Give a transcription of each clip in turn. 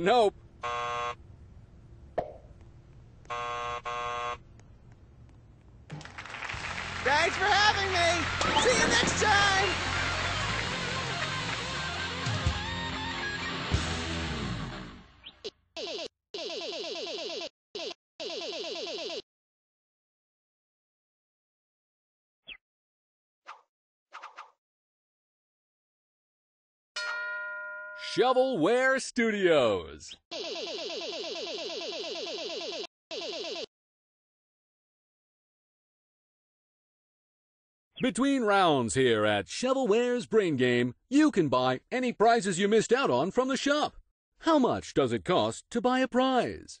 Nope. Thanks for having me. See you next time. Shovelware Studios. Between rounds here at Shovelware's Brain Game, you can buy any prizes you missed out on from the shop. How much does it cost to buy a prize?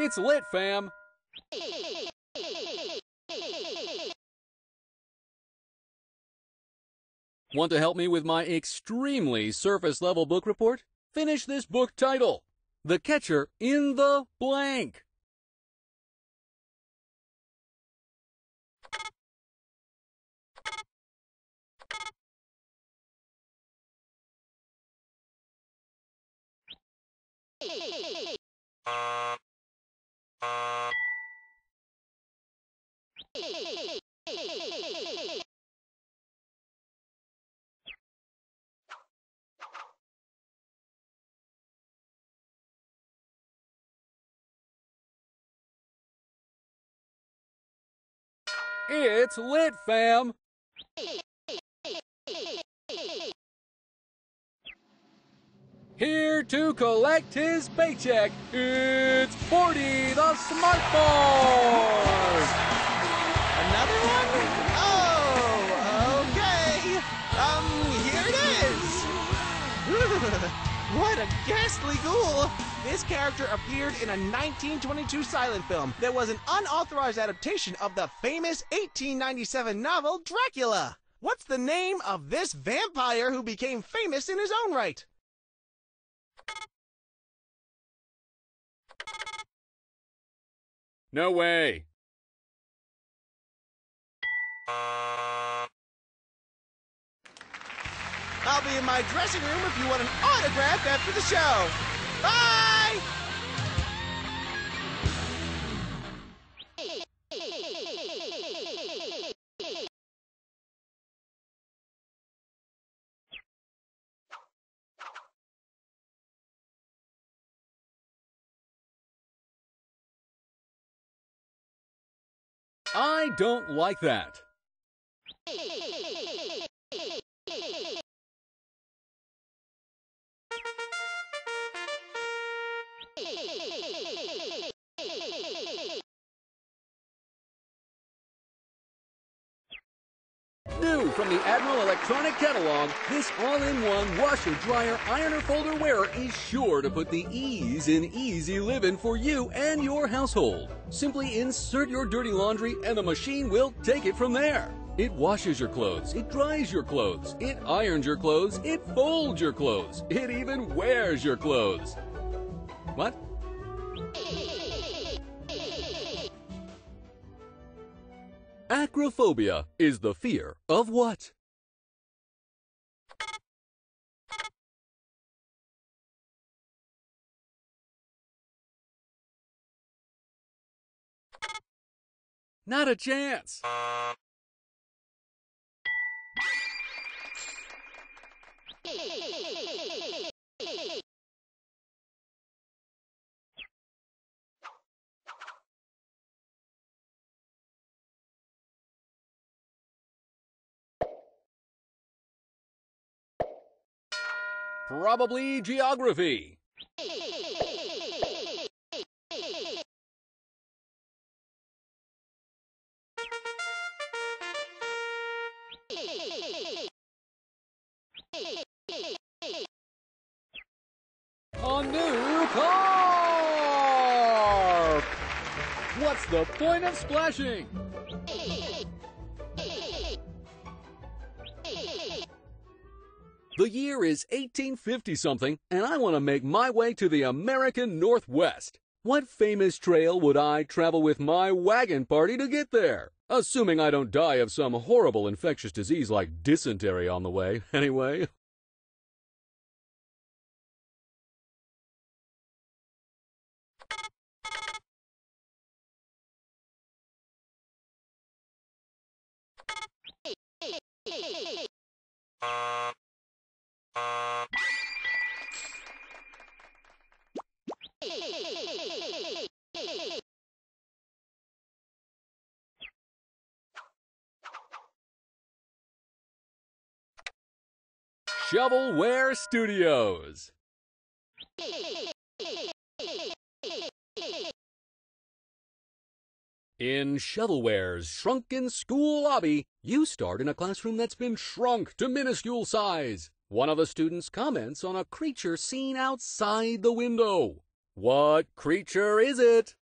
It's lit, fam. Want to help me with my extremely surface level book report? Finish this book title The Catcher in the Blank. It's lit, fam. Here to collect his paycheck, it's 40 the Smartboard. Another one? What a ghastly ghoul. This character appeared in a 1922 silent film that was an unauthorized adaptation of the famous 1897 novel Dracula. What's the name of this vampire who became famous in his own right? No way. I'll be in my dressing room if you want an autograph after the show. Bye! I don't like that. New from the Admiral Electronic Catalog, this all-in-one washer, dryer, ironer, folder wearer is sure to put the ease in easy living for you and your household. Simply insert your dirty laundry and the machine will take it from there. It washes your clothes, it dries your clothes, it irons your clothes, it folds your clothes, it even wears your clothes. What? Acrophobia is the fear of what? Not a chance. Probably geography. A new car! What's the point of splashing? The year is 1850 something, and I want to make my way to the American Northwest. What famous trail would I travel with my wagon party to get there? Assuming I don't die of some horrible infectious disease like dysentery on the way, anyway. Shovelware Studios. In Shovelware's shrunken school lobby, you start in a classroom that's been shrunk to minuscule size. One of the students comments on a creature seen outside the window. What creature is it?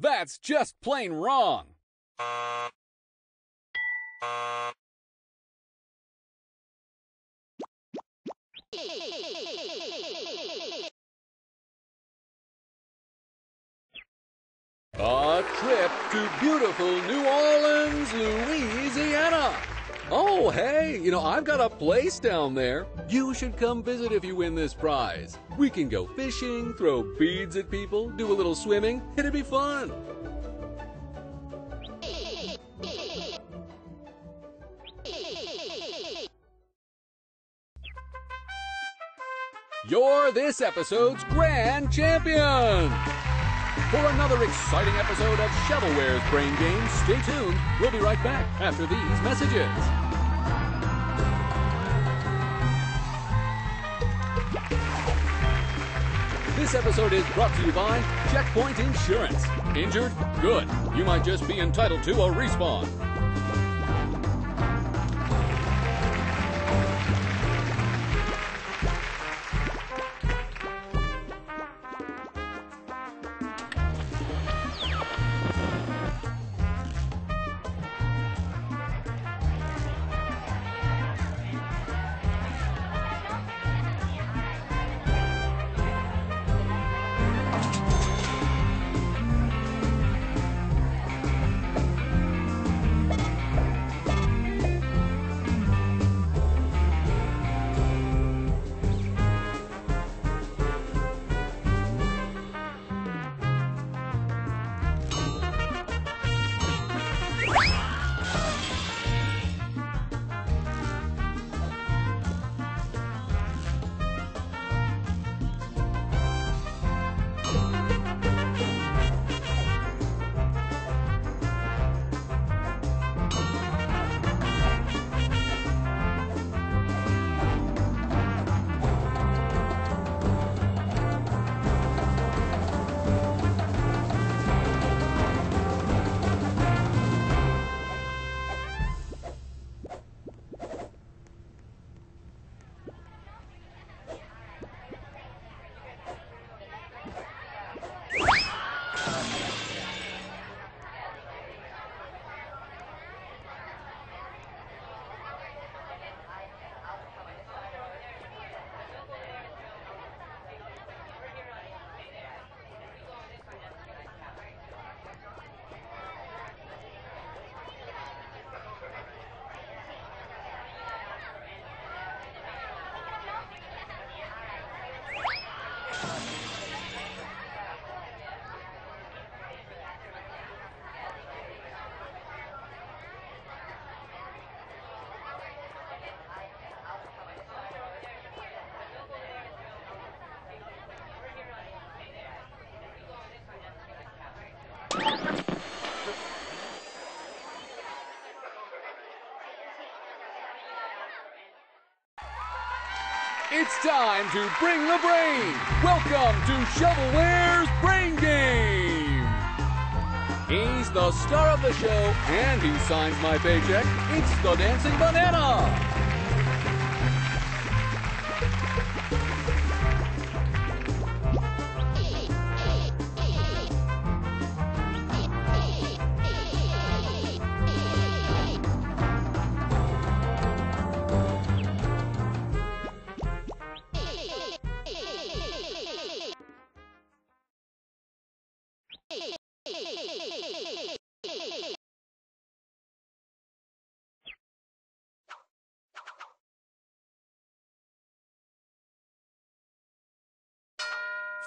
That's just plain wrong. A trip to beautiful New Orleans, Louisiana. Oh, hey, you know, I've got a place down there. You should come visit if you win this prize. We can go fishing, throw beads at people, do a little swimming. It'd be fun. You're this episode's grand champion! For another exciting episode of Shovelware's Brain Games, stay tuned. We'll be right back after these messages. This episode is brought to you by Checkpoint Insurance. Injured? Good. You might just be entitled to a respawn. It's time to bring the brain. Welcome to Shovelware's Brain Game. He's the star of the show, and he signs my paycheck. It's the Dancing Banana.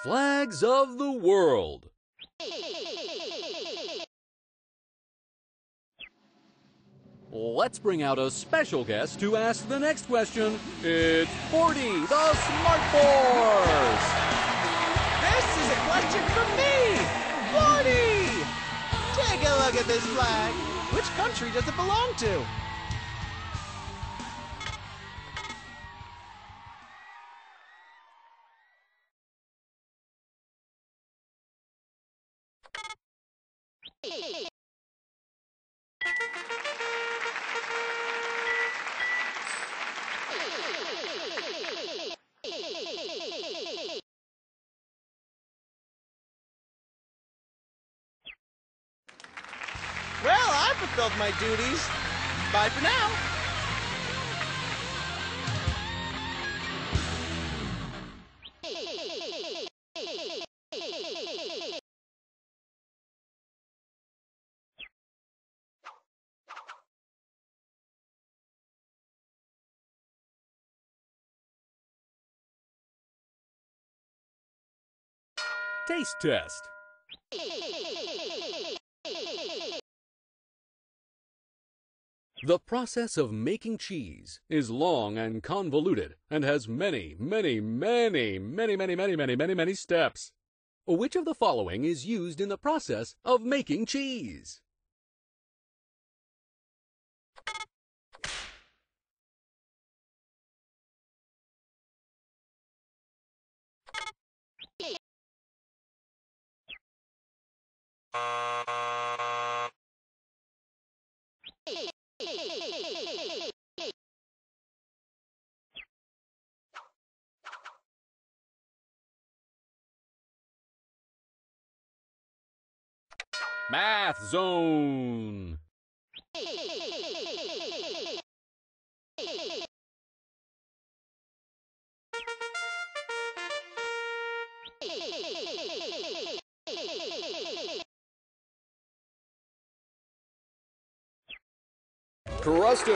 Flags of the World. Let's bring out a special guest to ask the next question. It's 40, the Smart Force. This is a question for me! 40! Take a look at this flag. Which country does it belong to? Fulfilled my duties. Bye for now. Taste test. The process of making cheese is long and convoluted and has many, many, many, many, many, many, many, many, many steps. Which of the following is used in the process of making cheese? Math Zone. Crust